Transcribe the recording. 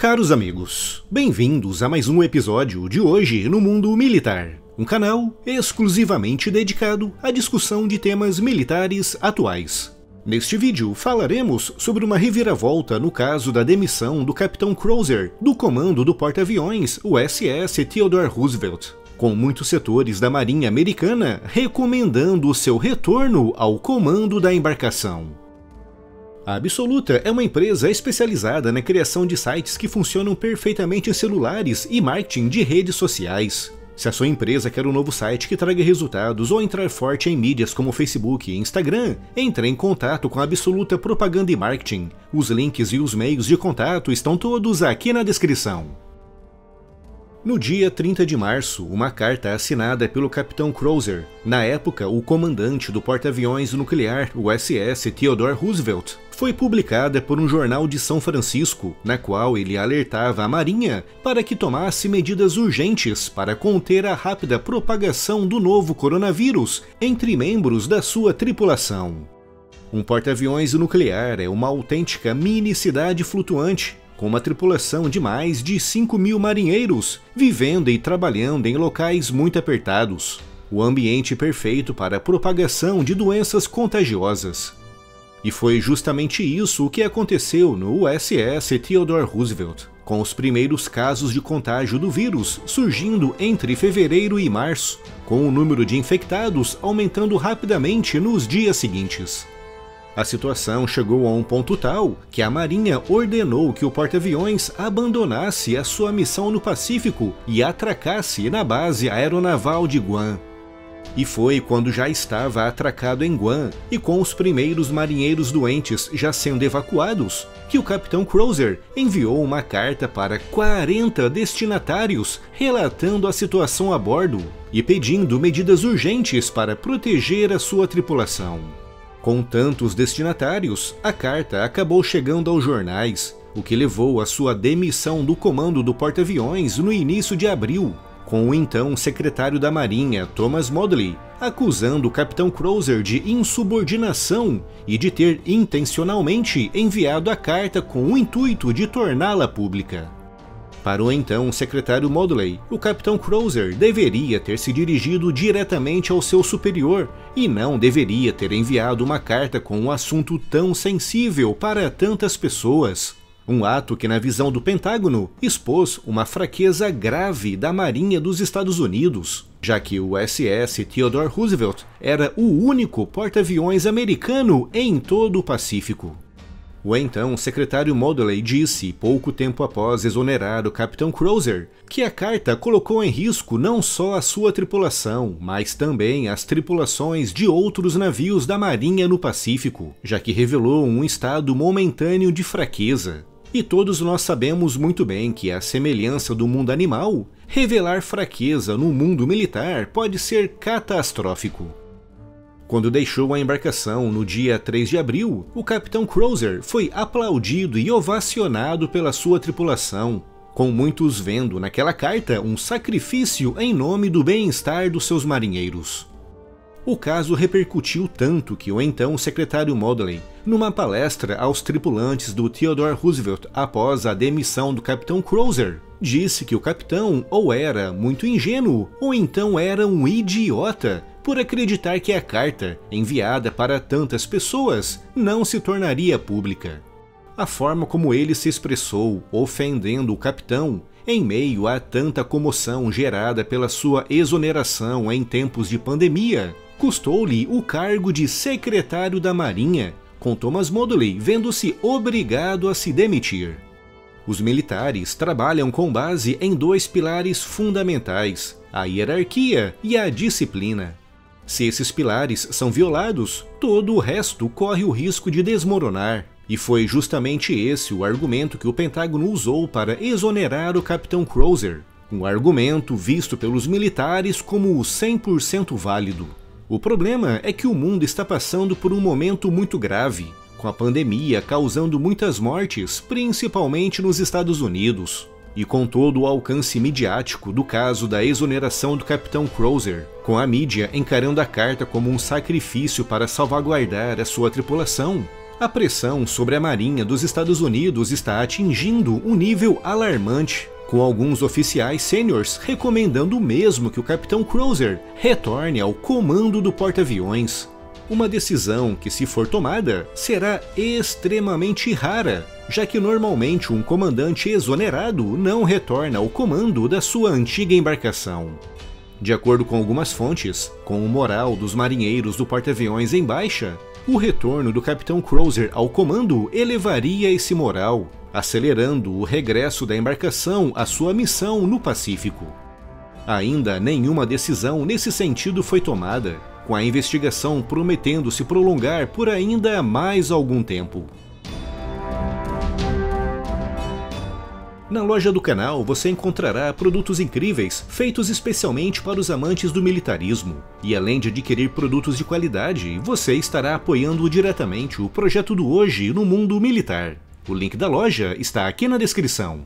Caros amigos, bem-vindos a mais um episódio de Hoje no Mundo Militar, um canal exclusivamente dedicado à discussão de temas militares atuais. Neste vídeo falaremos sobre uma reviravolta no caso da demissão do Capitão Crozer do comando do porta-aviões USS Theodore Roosevelt, com muitos setores da Marinha Americana recomendando o seu retorno ao comando da embarcação. A Absoluta é uma empresa especializada na criação de sites que funcionam perfeitamente em celulares e marketing de redes sociais. Se a sua empresa quer um novo site que traga resultados ou entrar forte em mídias como Facebook e Instagram, entre em contato com a Absoluta Propaganda e Marketing. Os links e os meios de contato estão todos aqui na descrição. No dia 30 de março, uma carta assinada pelo Capitão Crozer, na época o comandante do porta-aviões nuclear USS Theodore Roosevelt, foi publicada por um jornal de São Francisco, na qual ele alertava a Marinha para que tomasse medidas urgentes para conter a rápida propagação do novo coronavírus entre membros da sua tripulação. Um porta-aviões nuclear é uma autêntica mini cidade flutuante com uma tripulação de mais de 5 mil marinheiros, vivendo e trabalhando em locais muito apertados. O ambiente perfeito para a propagação de doenças contagiosas. E foi justamente isso o que aconteceu no USS Theodore Roosevelt, com os primeiros casos de contágio do vírus surgindo entre fevereiro e março, com o número de infectados aumentando rapidamente nos dias seguintes. A situação chegou a um ponto tal que a Marinha ordenou que o porta-aviões abandonasse a sua missão no Pacífico e atracasse na base aeronaval de Guam. E foi quando já estava atracado em Guam e com os primeiros marinheiros doentes já sendo evacuados, que o capitão Crozer enviou uma carta para 40 destinatários relatando a situação a bordo e pedindo medidas urgentes para proteger a sua tripulação. Com tantos destinatários, a carta acabou chegando aos jornais, o que levou à sua demissão do comando do porta-aviões no início de abril, com o então secretário da Marinha, Thomas Modley, acusando o capitão Crozer de insubordinação e de ter intencionalmente enviado a carta com o intuito de torná-la pública. Para o então secretário Modley, o capitão Crozer deveria ter se dirigido diretamente ao seu superior e não deveria ter enviado uma carta com um assunto tão sensível para tantas pessoas. Um ato que, na visão do Pentágono, expôs uma fraqueza grave da Marinha dos Estados Unidos, já que o SS Theodore Roosevelt era o único porta-aviões americano em todo o Pacífico. O então secretário Modley disse, pouco tempo após exonerar o capitão Crozer, que a carta colocou em risco não só a sua tripulação, mas também as tripulações de outros navios da Marinha no Pacífico, já que revelou um estado momentâneo de fraqueza. E todos nós sabemos muito bem que, a semelhança do mundo animal, revelar fraqueza no mundo militar pode ser catastrófico. Quando deixou a embarcação no dia 3 de abril, o capitão Crozer foi aplaudido e ovacionado pela sua tripulação, com muitos vendo naquela carta um sacrifício em nome do bem-estar dos seus marinheiros. O caso repercutiu tanto que o então secretário Modley, numa palestra aos tripulantes do Theodore Roosevelt após a demissão do capitão Crozer, disse que o capitão ou era muito ingênuo ou então era um idiota por acreditar que a carta, enviada para tantas pessoas, não se tornaria pública. A forma como ele se expressou, ofendendo o capitão, em meio a tanta comoção gerada pela sua exoneração em tempos de pandemia, custou-lhe o cargo de secretário da Marinha, com Thomas Modley vendo-se obrigado a se demitir. Os militares trabalham com base em dois pilares fundamentais, a hierarquia e a disciplina. Se esses pilares são violados, todo o resto corre o risco de desmoronar. E foi justamente esse o argumento que o Pentágono usou para exonerar o Capitão Crozer, um argumento visto pelos militares como o 100% válido. O problema é que o mundo está passando por um momento muito grave, com a pandemia causando muitas mortes, principalmente nos Estados Unidos e com todo o alcance midiático do caso da exoneração do capitão Crozer, com a mídia encarando a carta como um sacrifício para salvaguardar a sua tripulação, A pressão sobre a Marinha dos Estados Unidos está atingindo um nível alarmante, com alguns oficiais sêniores recomendando mesmo que o Capitão Cruiser retorne ao comando do porta-aviões. Uma decisão que, se for tomada, será extremamente rara, já que normalmente um comandante exonerado não retorna ao comando da sua antiga embarcação. De acordo com algumas fontes, com o moral dos marinheiros do porta-aviões em baixa, o retorno do Capitão Cruiser ao comando elevaria esse moral, acelerando o regresso da embarcação à sua missão no Pacífico. Ainda nenhuma decisão nesse sentido foi tomada, com a investigação prometendo se prolongar por ainda mais algum tempo. Na loja do canal você encontrará produtos incríveis, feitos especialmente para os amantes do militarismo. E além de adquirir produtos de qualidade, você estará apoiando diretamente o projeto do Hoje no mundo militar. O link da loja está aqui na descrição.